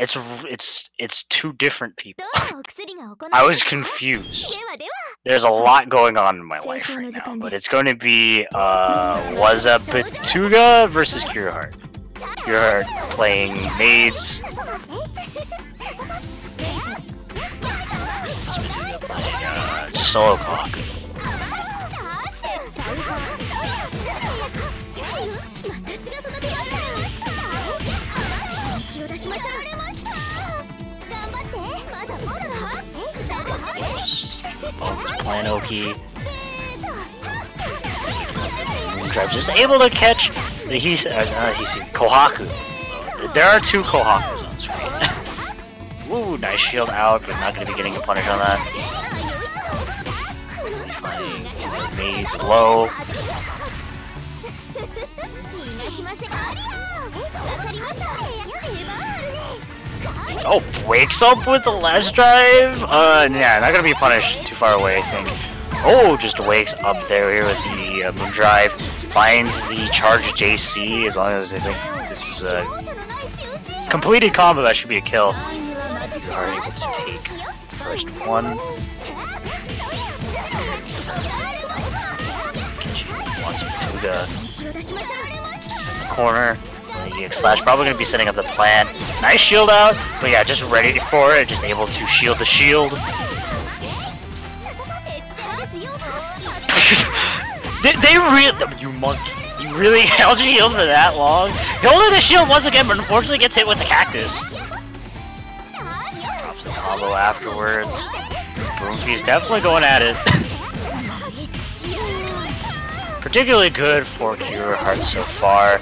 It's it's it's two different people. I was confused. There's a lot going on in my life right now, but it's going to be uh, Wassabitsuga versus Cureheart. Cureheart playing maids. Playing uh, just solo clock. Bones playing Oki. Moondrive just able to catch the he's uh, not he's Kohaku. There are two Kohakus on screen. Ooh, nice shield out, but not going to be getting a punish on that. Maids low. Oh, wakes up with the last drive? Uh, yeah, not gonna be punished too far away, I think. Oh, just wakes up there here with the uh, moon drive. Finds the charge JC, as long as I think this is a completed combo, that should be a kill. You are able to take first one. Wants the Corner. Slash. Probably going to be setting up the plan. Nice shield out, but yeah, just ready for it. Just able to shield the shield. they, they really... You monkey. You really held your shield for that long? Holding the shield once again, but unfortunately gets hit with the cactus. Drops the combo afterwards. Broomsby's definitely going at it. particularly good for Cure Heart so far.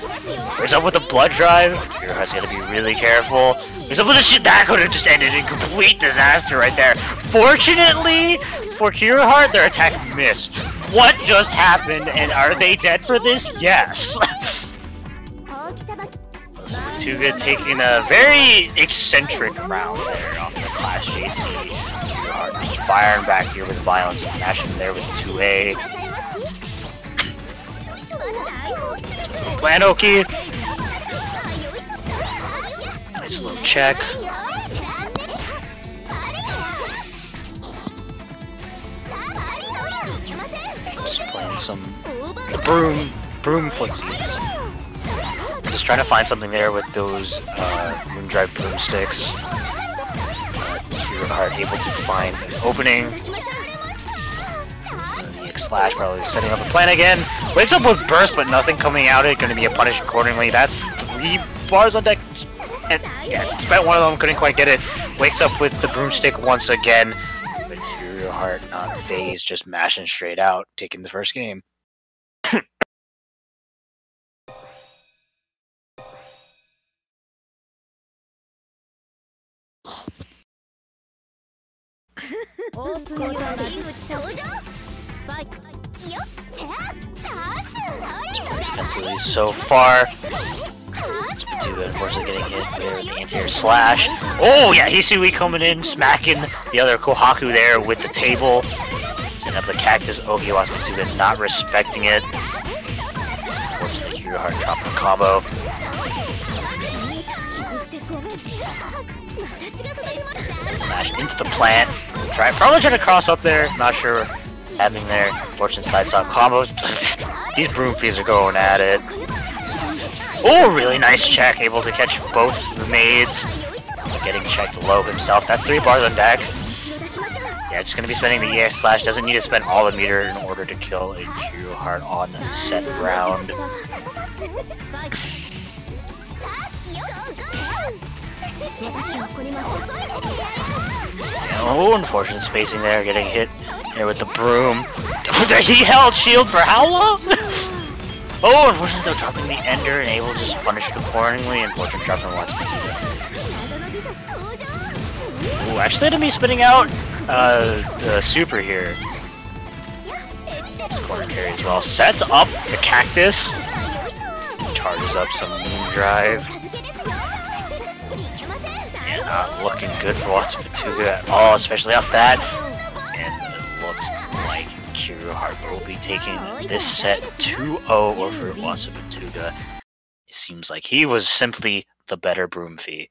Raise up with the Blood Drive. Cure Heart's gotta be really careful. Raise up with the shit that could have just ended in complete disaster right there. Fortunately for Cure Heart, their attack missed. What just happened, and are they dead for this? Yes. Tuga taking a very eccentric round there off the Clash JC. Cure Heart just firing back here with violence and mashing there with 2A. Plan Oki. Nice little check. Just playing some broom broom flicks. Just trying to find something there with those uh, moon drive broomsticks. Uh, you are able to find an opening. The EX slash probably setting up a plan again. Wakes up with burst, but nothing coming out. It going to be a punish accordingly. That's three bars on deck. And yeah, spent one of them, couldn't quite get it. Wakes up with the broomstick once again. Material Heart not phase, just mashing straight out, taking the first game. So far. Spatuga unfortunately getting hit with the anti-air slash. Oh yeah, Hisui coming in, smacking the other Kohaku there with the table. Setting up the cactus. Oh, he lost not respecting it. Unfortunately, Hero Heart dropping the combo. Smash into the plant. Try probably trying to cross up there. Not sure happening there. Fortune side stop combos. These broom fees are going at it. Oh, really nice check. Able to catch both the maids. Getting checked low himself. That's three bars on deck. Yeah, just gonna be spending the EX slash. Doesn't need to spend all the meter in order to kill a Hero Heart on the set round. Oh, unfortunate spacing there, getting hit with the broom. he held shield for how long? oh, unfortunately though, dropping the ender and able to just punish it accordingly. Unfortunate dropping one Ooh, actually to be spinning out uh, the super here. Corner carry as well. Sets up the cactus. Charges up some moon drive. And not looking good for Wassabitsuga at all, especially off that. Kiro Heart will be taking this set 2-0 over Wassabitsuga. It seems like he was simply the better Broom Fee.